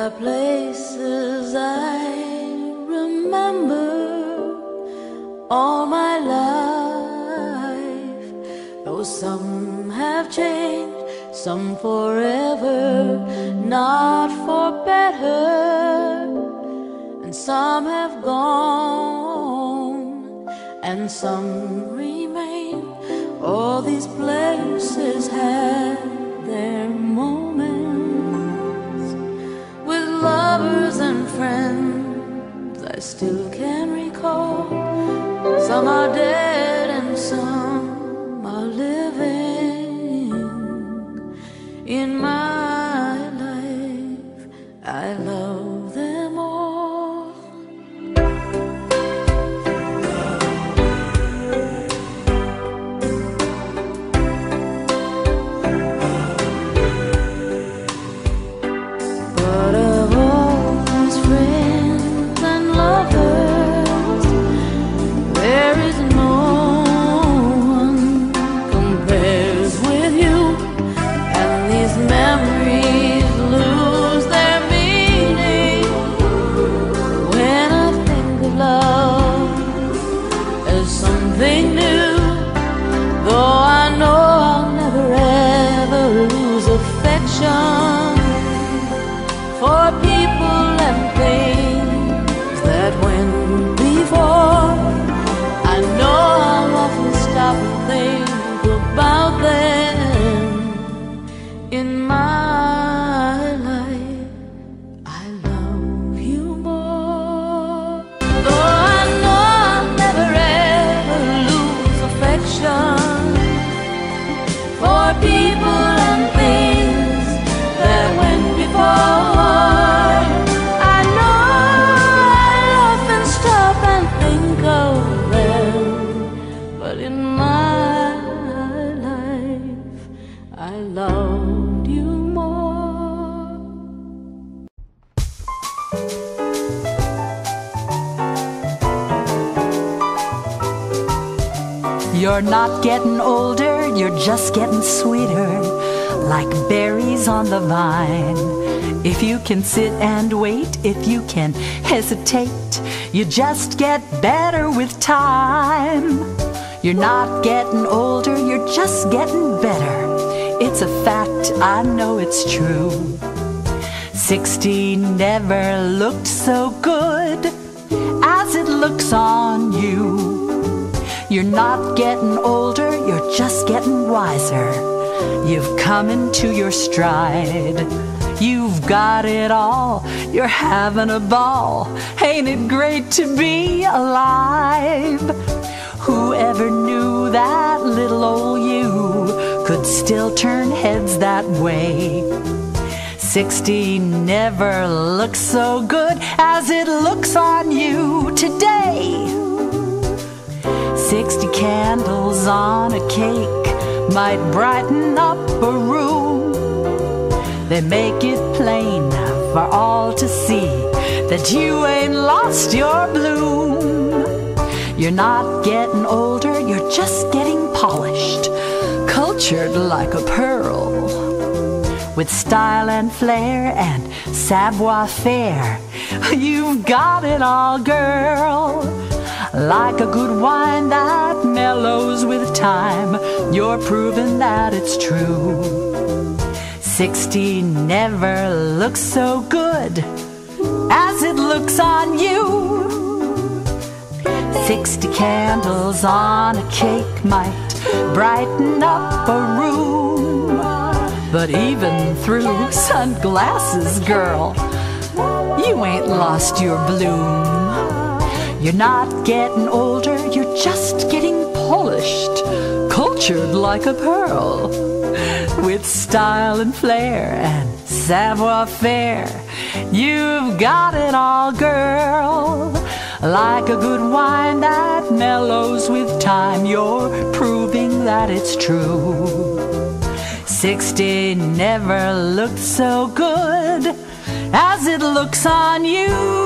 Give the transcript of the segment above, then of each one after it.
are places I remember all my life. Though some have changed, some forever, not for better, and some have gone, and some remain. All these places had lovers and friends I still can recall. Some are dead and some are living. In my life, I love them all. But for people and things that went You're not getting older, you're just getting sweeter, like berries on the vine. If you can sit and wait, if you can hesitate, you just get better with time. You're not getting older, you're just getting better. It's a fact, I know it's true. 60 never looked so good as it looks on. You're not getting older, you're just getting wiser. You've come into your stride. You've got it all, you're having a ball. Ain't it great to be alive? Whoever knew that little old you could still turn heads that way? 60 never looks so good as it looks on on a cake might brighten up a room. They make it plain for all to see that you ain't lost your bloom. You're not getting older, you're just getting polished, cultured like a pearl. With style and flair and savoir faire, you've got it all, girl. Like a good wine that with time, you're proving that it's true. 60 never looks so good as it looks on you. 60 candles on a cake might brighten up a room. But even through sunglasses, girl, you ain't lost your bloom. You're not getting older, you're just getting polished, cultured like a pearl. With style and flair and savoir faire, you've got it all, girl. Like a good wine that mellows with time, you're proving that it's true. 60 never looked so good as it looks on you.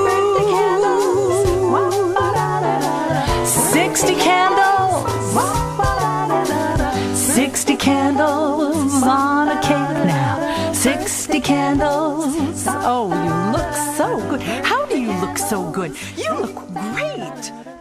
Cake now. 60 60 candles. Oh, you look so good. How do you look so good? You look great.